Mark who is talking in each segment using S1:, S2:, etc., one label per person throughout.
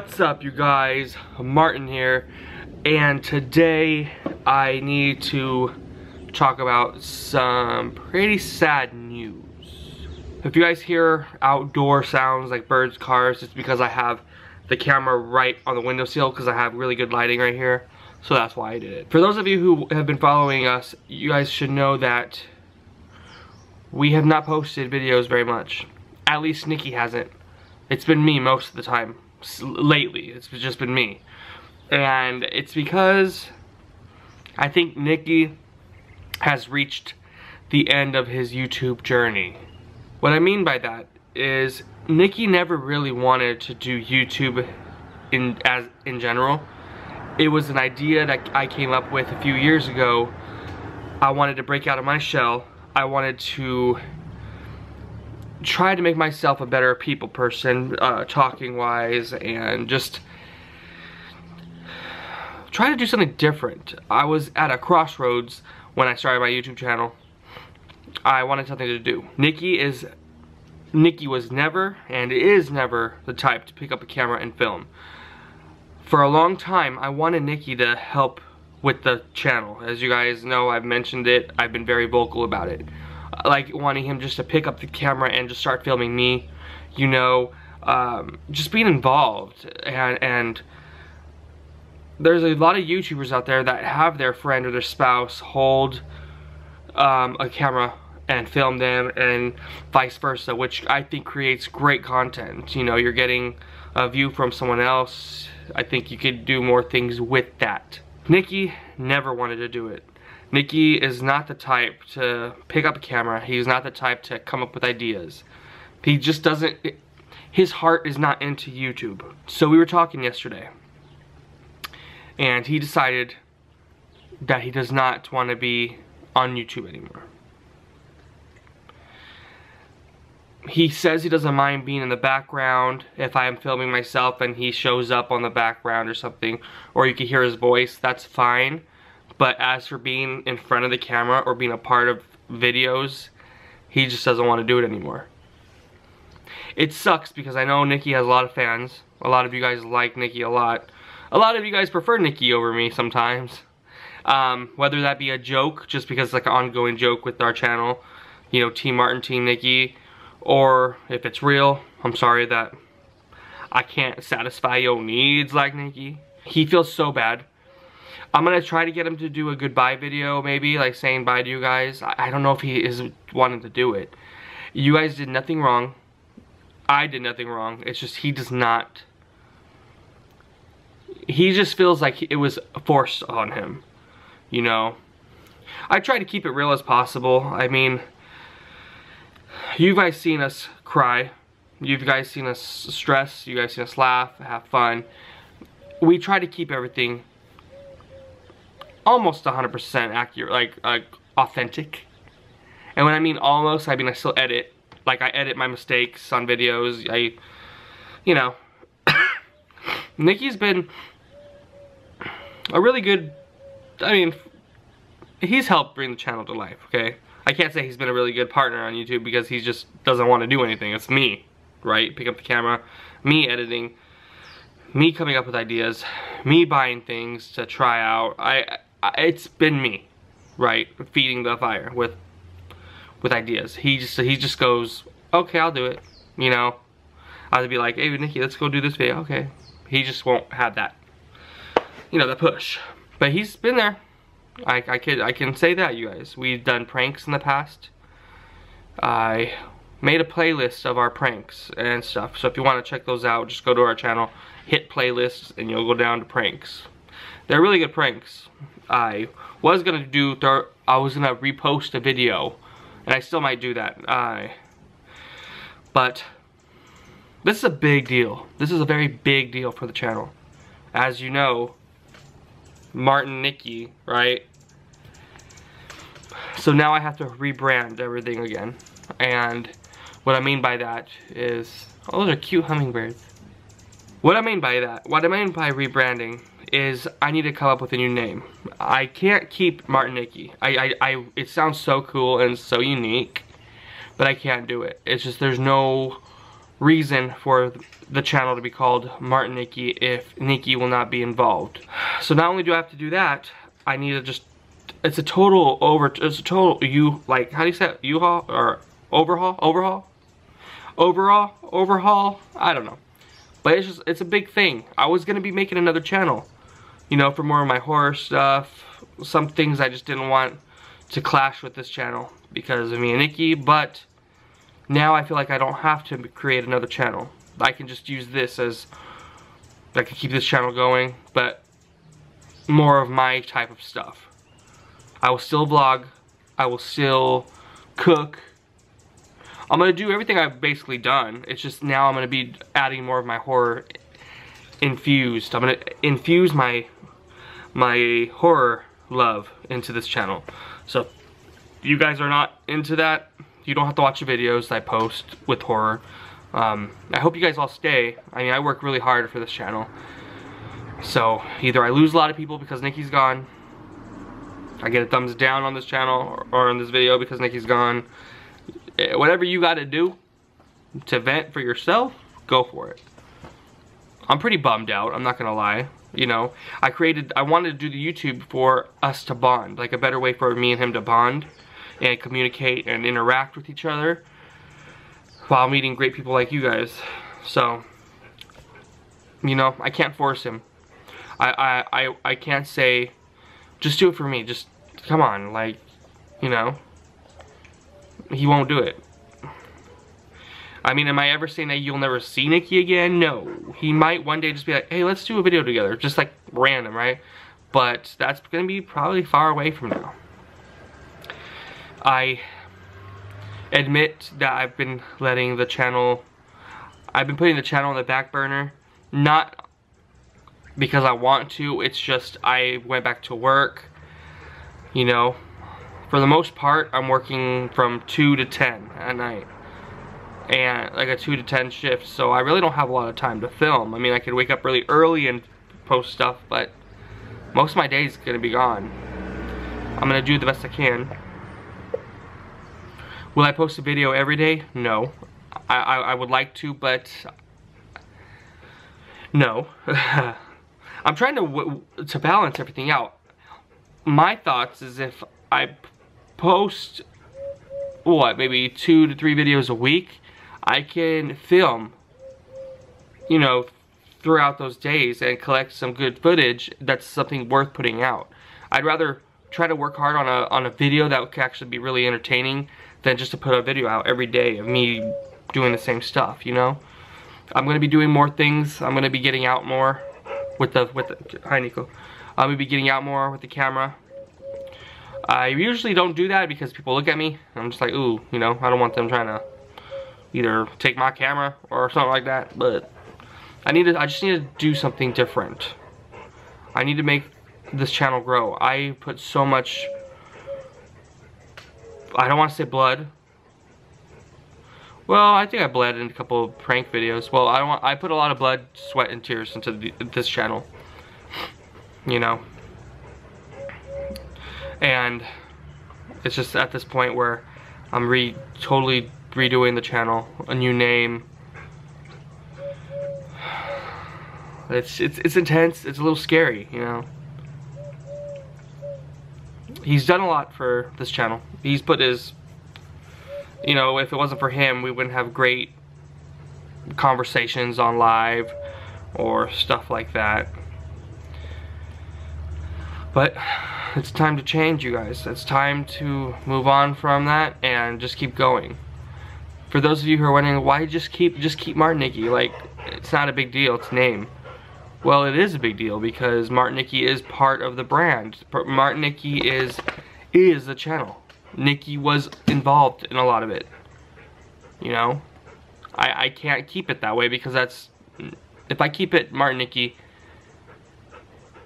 S1: What's up you guys? Martin here and today I need to talk about some pretty sad news. If you guys hear outdoor sounds like birds, cars, it's because I have the camera right on the windowsill because I have really good lighting right here. So that's why I did it. For those of you who have been following us, you guys should know that we have not posted videos very much. At least Nikki hasn't. It's been me most of the time lately. It's just been me. And it's because I think Nikki has reached the end of his YouTube journey. What I mean by that is Nikki never really wanted to do YouTube in as in general. It was an idea that I came up with a few years ago. I wanted to break out of my shell. I wanted to try to make myself a better people person, uh, talking wise, and just try to do something different. I was at a crossroads when I started my YouTube channel. I wanted something to do. Nikki is, Nikki was never and is never the type to pick up a camera and film. For a long time, I wanted Nikki to help with the channel. As you guys know, I've mentioned it. I've been very vocal about it like wanting him just to pick up the camera and just start filming me, you know, um, just being involved and, and there's a lot of YouTubers out there that have their friend or their spouse hold um, a camera and film them and vice versa, which I think creates great content. You know, you're getting a view from someone else. I think you could do more things with that. Nikki never wanted to do it. Nikki is not the type to pick up a camera. He's not the type to come up with ideas. He just doesn't, his heart is not into YouTube. So we were talking yesterday. And he decided that he does not want to be on YouTube anymore. He says he doesn't mind being in the background if I am filming myself and he shows up on the background or something. Or you can hear his voice, that's fine but as for being in front of the camera or being a part of videos, he just doesn't want to do it anymore. It sucks because I know Nikki has a lot of fans. A lot of you guys like Nikki a lot. A lot of you guys prefer Nikki over me sometimes. Um, whether that be a joke, just because it's like an ongoing joke with our channel, you know, Team Martin, Team Nikki, or if it's real, I'm sorry that I can't satisfy your needs like Nikki. He feels so bad I'm gonna try to get him to do a goodbye video, maybe, like saying bye to you guys. I, I don't know if he is wanting to do it. You guys did nothing wrong. I did nothing wrong. It's just he does not. He just feels like it was forced on him. You know? I try to keep it real as possible. I mean, you guys seen us cry. You guys seen us stress. You guys seen us laugh, have fun. We try to keep everything almost 100% accurate, like, like authentic. And when I mean almost, I mean I still edit. Like I edit my mistakes on videos. I, you know, Nikki's been a really good, I mean, he's helped bring the channel to life, okay? I can't say he's been a really good partner on YouTube because he just doesn't want to do anything. It's me, right? Pick up the camera, me editing, me coming up with ideas, me buying things to try out. I it's been me, right, feeding the fire with with ideas. He just he just goes, okay, I'll do it. You know, I'd be like, hey, Nikki, let's go do this video. Okay, he just won't have that, you know, the push. But he's been there. I I can I can say that, you guys. We've done pranks in the past. I made a playlist of our pranks and stuff. So if you want to check those out, just go to our channel, hit playlists, and you'll go down to pranks. They're really good pranks. I was gonna do, I was gonna repost a video, and I still might do that. I, but this is a big deal. This is a very big deal for the channel. As you know, Martin Nikki, right? So now I have to rebrand everything again. And what I mean by that is, oh, those are cute hummingbirds. What I mean by that, what I mean by rebranding is I need to come up with a new name. I can't keep Martinikki. I, I, I, it sounds so cool and so unique, but I can't do it. It's just there's no reason for the channel to be called Martinikki if Nikki will not be involved. So not only do I have to do that, I need to just, it's a total over, it's a total, you, like, how do you say it? U-Haul or overhaul? Overhaul? Overall? Overhaul? I don't know. But it's just, it's a big thing. I was going to be making another channel, you know, for more of my horror stuff. Some things I just didn't want to clash with this channel because of me and Nikki, but now I feel like I don't have to create another channel. I can just use this as, I can keep this channel going, but more of my type of stuff. I will still vlog, I will still cook, I'm gonna do everything I've basically done. It's just now I'm gonna be adding more of my horror infused. I'm gonna infuse my my horror love into this channel. So you guys are not into that, you don't have to watch the videos I post with horror. Um, I hope you guys all stay. I mean, I work really hard for this channel. So either I lose a lot of people because Nikki's gone, I get a thumbs down on this channel or, or on this video because Nikki's gone, Eh, whatever you got to do to vent for yourself, go for it. I'm pretty bummed out, I'm not gonna lie. You know, I created, I wanted to do the YouTube for us to bond, like a better way for me and him to bond and communicate and interact with each other while meeting great people like you guys. So, you know, I can't force him. I, I, I, I can't say, just do it for me, just, come on, like, you know he won't do it. I mean, am I ever saying that you'll never see Nikki again? No. He might one day just be like, hey, let's do a video together. Just like random, right? But that's going to be probably far away from now. I admit that I've been letting the channel, I've been putting the channel on the back burner. Not because I want to, it's just I went back to work, you know, for the most part, I'm working from 2 to 10 at night. And like a 2 to 10 shift, so I really don't have a lot of time to film. I mean, I could wake up really early and post stuff, but most of my day is going to be gone. I'm going to do the best I can. Will I post a video every day? No. I, I, I would like to, but no. I'm trying to to balance everything out. My thoughts is if I post, what, maybe two to three videos a week, I can film, you know, throughout those days and collect some good footage that's something worth putting out. I'd rather try to work hard on a, on a video that could actually be really entertaining than just to put a video out every day of me doing the same stuff, you know? I'm gonna be doing more things. I'm gonna be getting out more with the, with the, hi Nico. I'm gonna be getting out more with the camera. I usually don't do that because people look at me. I'm just like, ooh, you know, I don't want them trying to either take my camera or something like that. But I need to, I just need to do something different. I need to make this channel grow. I put so much, I don't want to say blood. Well, I think I bled in a couple prank videos. Well, I don't want, I put a lot of blood, sweat, and tears into the, this channel. You know, and it's just at this point where I'm re totally redoing the channel, a new name. It's it's it's intense. It's a little scary, you know. He's done a lot for this channel. He's put his, you know, if it wasn't for him, we wouldn't have great conversations on live or stuff like that. But it's time to change, you guys. It's time to move on from that and just keep going. For those of you who are wondering, why just keep just keep Martin Like, it's not a big deal, it's name. Well, it is a big deal because Martin Nikki is part of the brand. Martin Nikki is is the channel. Nikki was involved in a lot of it. You know? I, I can't keep it that way because that's if I keep it Martin Nikki,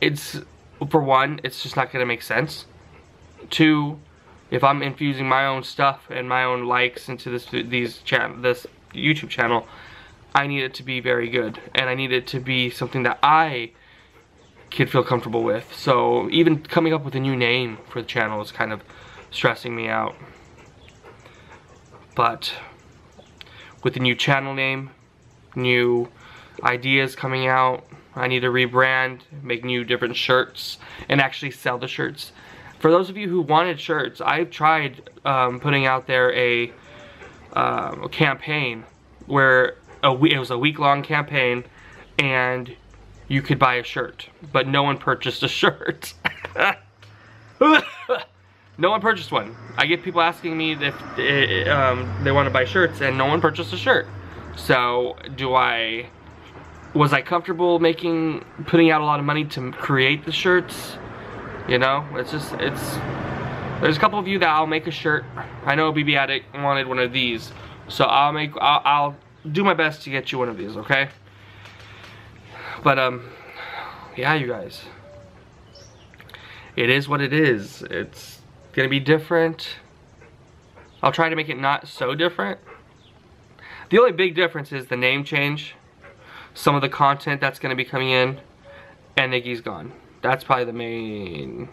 S1: it's for one, it's just not going to make sense. Two, if I'm infusing my own stuff and my own likes into this these chat this YouTube channel, I need it to be very good, and I need it to be something that I can feel comfortable with. So even coming up with a new name for the channel is kind of stressing me out. But with a new channel name, new ideas coming out. I need to rebrand, make new different shirts, and actually sell the shirts. For those of you who wanted shirts, I've tried um, putting out there a, um, campaign where a it was a week-long campaign, and you could buy a shirt, but no one purchased a shirt. no one purchased one. I get people asking me if eh, um, they want to buy shirts, and no one purchased a shirt. So, do I, was I comfortable making, putting out a lot of money to create the shirts? You know, it's just, it's, there's a couple of you that I'll make a shirt. I know BB Addict wanted one of these. So I'll make, I'll, I'll do my best to get you one of these, okay? But, um, yeah, you guys. It is what it is. It's gonna be different. I'll try to make it not so different. The only big difference is the name change, some of the content that's gonna be coming in, and Nikki's gone. That's probably the main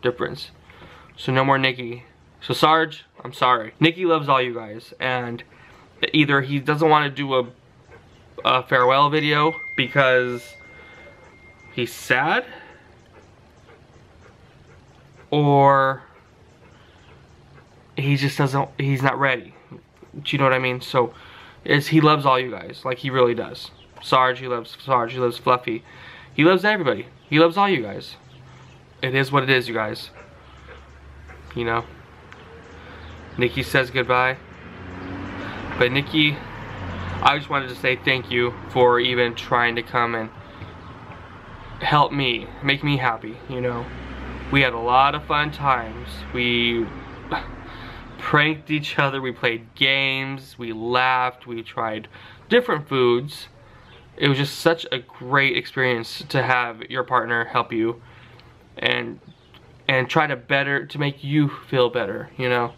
S1: difference. So no more Nikki. So Sarge, I'm sorry. Nikki loves all you guys, and either he doesn't want to do a, a farewell video because he's sad, or he just doesn't, he's not ready. Do you know what I mean? So, is he loves all you guys, like he really does. Sarge, he loves Sarge, he loves Fluffy. He loves everybody. He loves all you guys. It is what it is, you guys. You know? Nikki says goodbye. But Nikki, I just wanted to say thank you for even trying to come and help me, make me happy, you know. We had a lot of fun times. We pranked each other, we played games, we laughed, we tried different foods. It was just such a great experience to have your partner help you and and try to better to make you feel better, you know.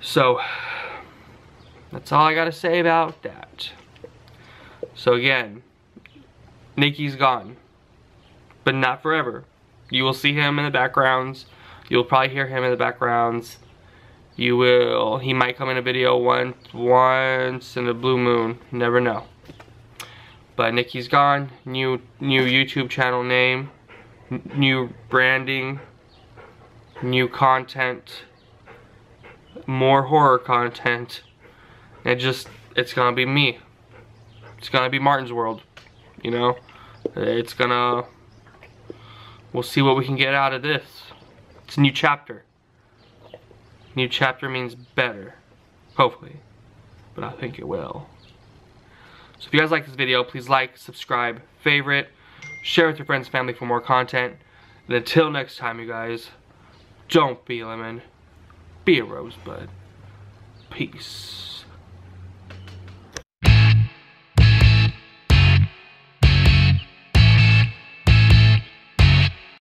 S1: So that's all I gotta say about that. So again, Nikki's gone, but not forever. You will see him in the backgrounds. You'll probably hear him in the backgrounds. You will, he might come in a video once, once in a blue moon. Never know. But Nikki's gone. New, new YouTube channel name. New branding. New content. More horror content. It just, it's gonna be me. It's gonna be Martin's World. You know? It's gonna, we'll see what we can get out of this. It's a new chapter. New chapter means better. Hopefully. But I think it will. So if you guys like this video, please like, subscribe, favorite, share with your friends and family for more content. And until next time, you guys, don't be a lemon, be a rosebud. Peace.